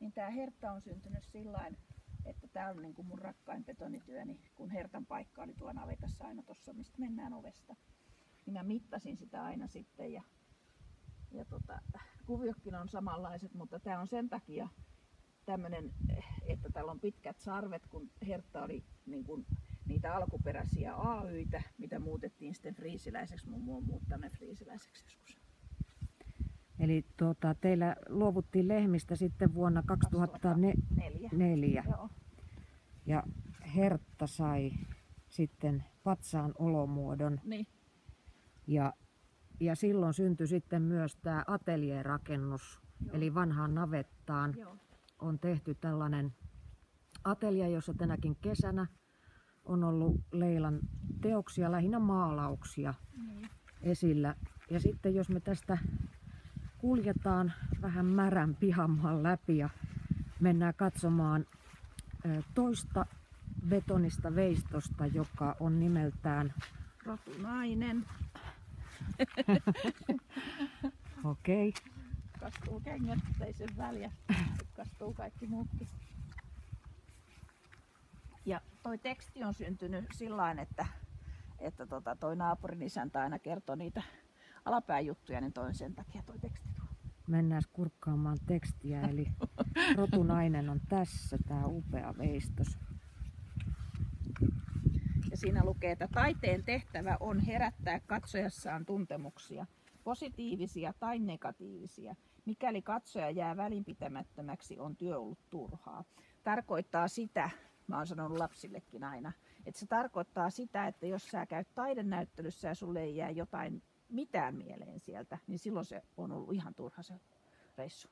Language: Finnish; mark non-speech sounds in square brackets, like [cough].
Niin tämä hertta on syntynyt sillä että tämä on niin kuin mun rakkain betonityöni, kun hertan paikka oli tuo navetassa aina tuossa, mistä mennään ovesta. Niin mä mittasin sitä aina sitten ja, ja tota, kuviokin on samanlaiset, mutta tämä on sen takia tämmöinen, että täällä on pitkät sarvet, kun hertta oli niin kuin niitä alkuperäisiä AYitä, mitä muutettiin sitten friisiläiseksi. Mun muu muuttanut friisiläiseksi joskus. Eli tuota, teillä luovuttiin lehmistä sitten vuonna 2004. 2004. Ja Hertta sai sitten patsaan olomuodon. Niin. Ja, ja silloin syntyi sitten myös tämä ateljeerakennus, eli vanhaan navettaan Joo. on tehty tällainen atelje, jossa tänäkin kesänä on ollut Leilan teoksia, lähinnä maalauksia niin. esillä. Ja sitten jos me tästä kuljetaan vähän märän pihamaan läpi ja mennään katsomaan toista betonista veistosta, joka on nimeltään Rotunainen. [laughs] Okei. Okay. Kastuu kengät, ei sen väliä. Kastuu kaikki muutkin. Ja toi teksti on syntynyt sillä että, että tota, toi naapurin isäntä aina kertoo niitä alapääjuttuja, niin toi sen takia toi teksti. Mennään kurkkaamaan tekstiä, eli [laughs] rotunainen on tässä, tämä upea veistos. Ja siinä lukee, että taiteen tehtävä on herättää katsojassaan tuntemuksia, positiivisia tai negatiivisia. Mikäli katsoja jää välinpitämättömäksi, on työ ollut turhaa. Tarkoittaa sitä, mä oon sanonut lapsillekin aina, että se tarkoittaa sitä, että jos sä käyt taidenäyttelyssä ja sulle ei jää jotain mitään mieleen sieltä, niin silloin se on ollut ihan turha se reissu.